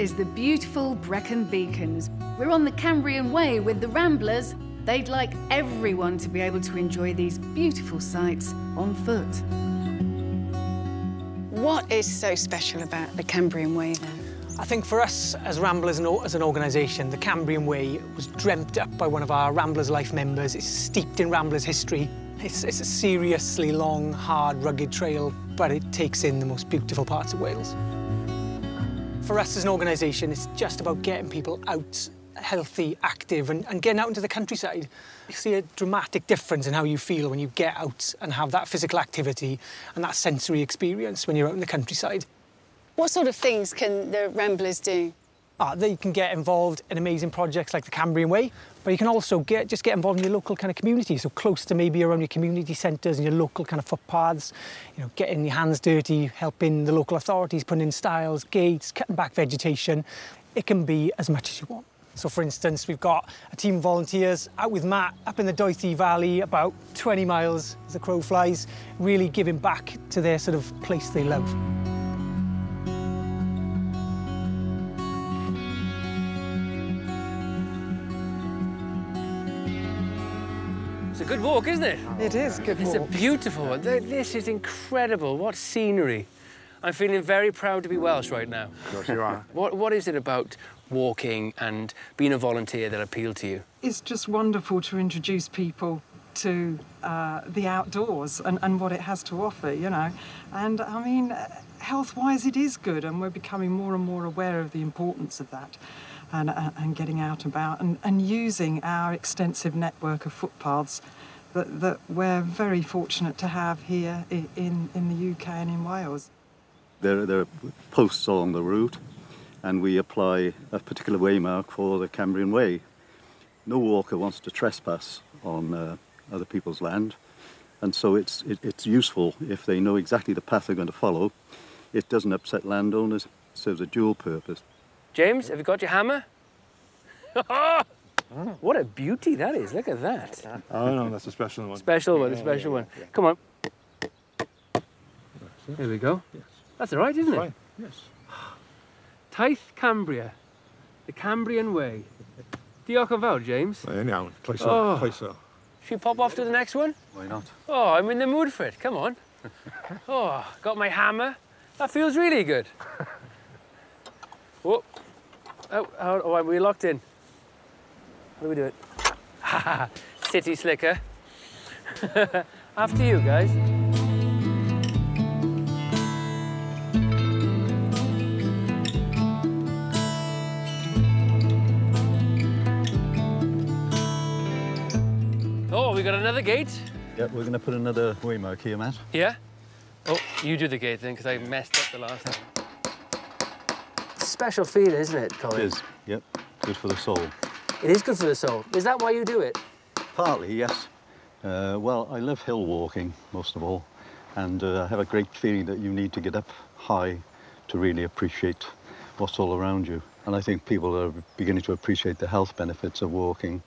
This is the beautiful Brecon Beacons. We're on the Cambrian Way with the Ramblers. They'd like everyone to be able to enjoy these beautiful sights on foot. What is so special about the Cambrian Way then? I think for us as Ramblers and as an organisation, the Cambrian Way was dreamt up by one of our Ramblers Life members. It's steeped in Ramblers history. It's, it's a seriously long, hard, rugged trail, but it takes in the most beautiful parts of Wales. For us as an organisation, it's just about getting people out healthy, active, and, and, getting out into the countryside. You see a dramatic difference in how you feel when you get out and have that physical activity and that sensory experience when you're out in the countryside. What sort of things can the Ramblers do? Uh, they can get involved in amazing projects like the Cambrian Way, but you can also get just get involved in your local kind of community, so close to maybe around your community centres and your local kind of footpaths, you know, getting your hands dirty, helping the local authorities, putting in stiles, gates, cutting back vegetation. It can be as much as you want. So for instance, we've got a team of volunteers out with Matt up in the Doethie Valley, about 20 miles as the crow flies, really giving back to their sort of place they love. It's a good walk, isn't it? It is a good walk. It's a beautiful one. This is incredible. What scenery. I'm feeling very proud to be Welsh right now. Of course you are. what, what is it about walking and being a volunteer that appealed to you? It's just wonderful to introduce people to uh, the outdoors and, and what it has to offer, you know. And I mean, health-wise, it is good, and we're becoming more and more aware of the importance of that and, and getting out about and, and using our extensive network of footpaths that, that we're very fortunate to have here in, in the UK and in Wales. There, there are posts along the route and we apply a particular waymark for the Cambrian Way. No walker wants to trespass on uh, other people's land and so it's, it, it's useful if they know exactly the path they're going to follow. It doesn't upset landowners, it serves a dual purpose. James, have you got your hammer? Mm. what a beauty that is. Look at that. Oh, no, that's a special one. Special one, a special one. Come on. There we go. Yes. That's all right, isn't it? Yes. Taith Cambria, the Cambrian Way. Diolch yn fawr, James. Mae'n iawn, croeso, oh. croeso. Should we pop off to the next one? Why not? Oh, I'm in the mood for it. Come on. oh, got my hammer. That feels really good. Oh, oh, oh, oh, we locked in. How do we do it? Haha, city slicker. After you, guys. Oh, we got another gate. Yeah, we're going to put another waymark here, Matt. Yeah? Oh, you do the gate then, because I messed up the last time special feeling, isn't it, Colin? It is, yep. Good for the soul. It is good for the soul. Is that why you do it? Partly, yes. Uh, well, I love hill walking, most of all, and uh, I have a great feeling that you need to get up high to really appreciate what's all around you. And I think people are beginning to appreciate the health benefits of walking.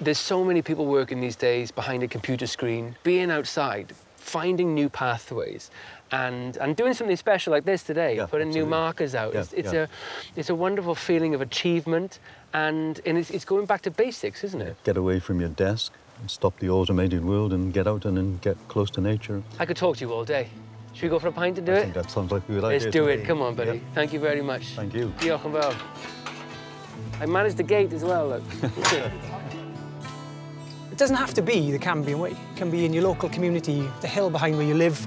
There's so many people working these days behind a computer screen. Being outside, finding new pathways and and doing something special like this today, yeah, putting absolutely. new markers out. Yeah, it's, it's yeah. a it's a wonderful feeling of achievement and, and it's, it's going back to basics, isn't it? Get away from your desk, and stop the automated world and get out and, and get close to nature. I could talk to you all day. Should we go for a pint to do I it? that sounds like a good Let's idea. do it. Come on, buddy. Thank you very much. Thank you. Diolch yn fawr. I managed the gate as well, look. It doesn't have to be the Cambrian Way. It can be in your local community, the hill behind where you live.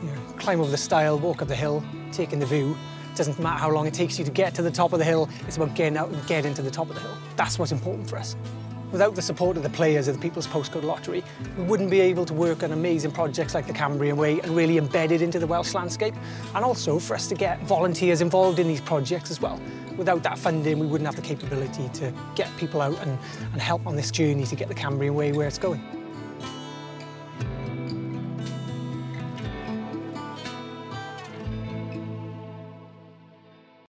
You know, climb over the stile, walk up the hill, take in the view. It doesn't matter how long it takes you to get to the top of the hill. It's about getting out and getting to the top of the hill. That's what's important for us. Without the support of the players of the People's Postcode Lottery, we wouldn't be able to work on amazing projects like the Cambrian Way and really embed it into the Welsh landscape. And also for us to get volunteers involved in these projects as well. Without that funding, we wouldn't have the capability to get people out and, and help on this journey to get the Cambrian Way where it's going.